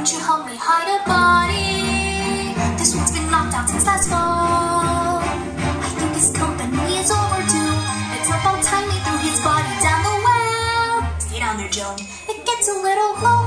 Won't you help me hide a body? This one's been locked out since last fall. it's a little hard.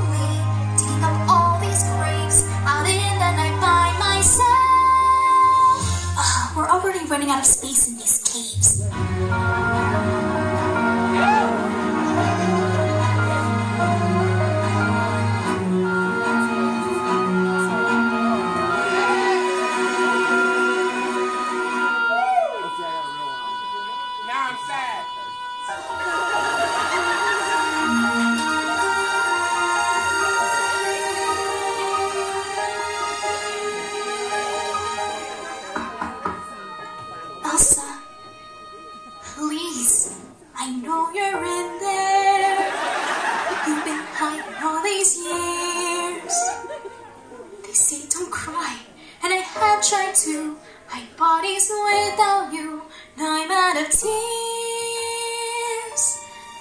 try to My body's without you. And I'm out of tears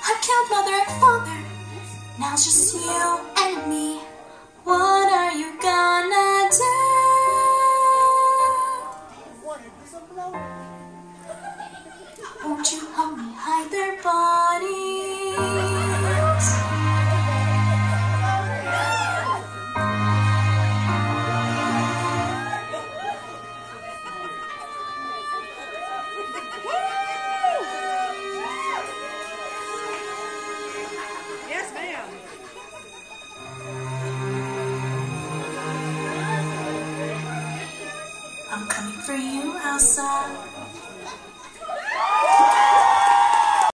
I killed mother and father. Now it's just you and me. I'm coming for you, Elsa.